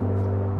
うん。